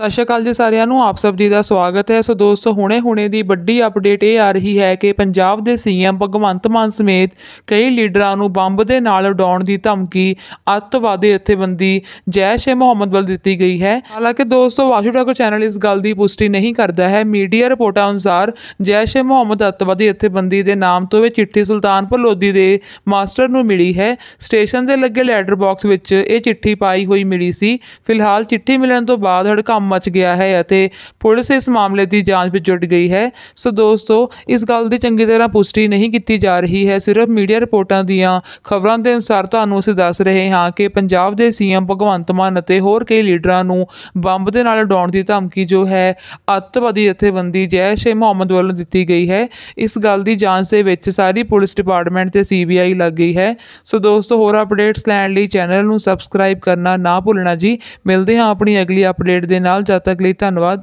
ਸਤਿ ਸ਼੍ਰੀ ਅਕਾਲ ਜੀ ਸਾਰਿਆਂ ਨੂੰ, ਆਪ ਸਭ ਜੀ ਦਾ ਸਵਾਗਤ ਹੈ। ਸੋ ਦੋਸਤੋ, ਹੁਣੇ-ਹੁਣੇ ਦੀ ਵੱਡੀ ਅਪਡੇਟ ਇਹ ਆ ਰਹੀ ਹੈ ਕਿ ਪੰਜਾਬ ਦੇ ਸੀਐਮ ਭਗਵੰਤ ਮਾਨ ਸਮੇਤ ਕਈ ਲੀਡਰਾਂ ਨੂੰ ਬੰਬ ਦੇ ਨਾਲ ਉਡਾਉਣ ਦੀ ਧਮਕੀ, ਅੱਤਵਾਦੀ ਜਥੇਬੰਦੀ ਜੈਸ਼ ਏ ਮੁਹੰਮਦ ਵੱਲ ਦਿੱਤੀ ਗਈ ਹੈ। ਹਾਲਾਂਕਿ ਦੋਸਤੋ, ਵਾਸ਼ੂ ਵਾਸ਼ੂਟਾਕੋ ਚੈਨਲ ਇਸ ਗੱਲ ਦੀ ਪੁਸ਼ਟੀ ਨਹੀਂ ਕਰਦਾ ਹੈ। ਮੀਡੀਆ ਰਿਪੋਰਟਾਂ ਅਨੁਸਾਰ ਜੈਸ਼ ਏ ਮੁਹੰਮਦ ਅੱਤਵਾਦੀ ਜਥੇਬੰਦੀ ਦੇ ਨਾਮ ਤੋਂ ਇਹ ਚਿੱਠੀ ਸੁਲਤਾਨਪੁਰ ਲੋਧੀ ਦੇ ਮਾਸਟਰ ਨੂੰ ਮਿਲੀ ਹੈ। ਸਟੇਸ਼ਨ ਦੇ ਲੱਗੇ ਲੈਟਰ ਬਾਕਸ ਵਿੱਚ ਇਹ ਚਿੱਠੀ ਪਾਈ ਹੋਈ ਮਿਲੀ ਸੀ। ਫਿਲਹਾਲ ਚਿੱਠੀ ਮਿਲਣ ਤੋਂ ਬਾਅਦ ਹੜਕੰਪ ਮਚ ਗਿਆ ਹੈ ਅਤੇ ਪੁਲਿਸ ਇਸ ਮਾਮਲੇ ਦੀ ਜਾਂਚ ਵਿੱਚ ਜੁਟ ਗਈ ਹੈ। ਸੋ ਦੋਸਤੋ, ਇਸ ਗੱਲ ਦੀ ਚੰਗੀ ਤਰ੍ਹਾਂ ਪੁਸ਼ਟੀ ਨਹੀਂ ਕੀਤੀ ਜਾ ਰਹੀ ਹੈ। ਸਿਰਫ ਮੀਡੀਆ ਰਿਪੋਰਟਾਂ ਦੀਆਂ ਖਬਰਾਂ ਦੇ ਅਨੁਸਾਰ ਤੁਹਾਨੂੰ ਅਸੀਂ ਦੱਸ ਰਹੇ ਹਾਂ ਕਿ ਪੰਜਾਬ ਦੇ ਸੀਐਮ ਭਗਵੰਤ ਮਾਨ ਅਤੇ ਹੋਰ ਕਈ ਲੀਡਰਾਂ ਨੂੰ ਬੰਬ ਦੇ ਨਾਲ ਉਡਾਉਣ ਦੀ ਧਮਕੀ ਜੋ ਹੈ, ਅੱਤਵਾਦੀ ਜਥੇਬੰਦੀ ਜੈਸ਼ ਏ ਮੁਹੰਮਦ ਵੱਲੋਂ ਦਿੱਤੀ ਗਈ ਹੈ। ਇਸ ਗੱਲ ਦੀ ਜਾਂਚ ਦੇ ਵਿੱਚ ਸਾਰੀ ਪੁਲਿਸ ਡਿਪਾਰਟਮੈਂਟ ਤੇ ਸੀਬੀਆਈ ਲੱਗ ਗਈ ਹੈ। ਸੋ ਦੋਸਤੋ, ਹੋਰ ਅਪਡੇਟਸ ਲੈਣ ਲਈ ਚੈਨਲ ਨੂੰ ਸਬਸਕ੍ਰਾਈਬ ਕਰਨਾ ਨਾ ਭੁੱਲਣਾ ਜੀ। ਮਿਲਦੇ ਹਾਂ ਆਪਣੀ ਅਗਲੀ ਅਪਡੇਟ ਦੇ ਨਾਲ। ਨਾਲ ਜਦ ਤੱਕ ਲਈ ਧੰਨਵਾਦ।